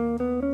Música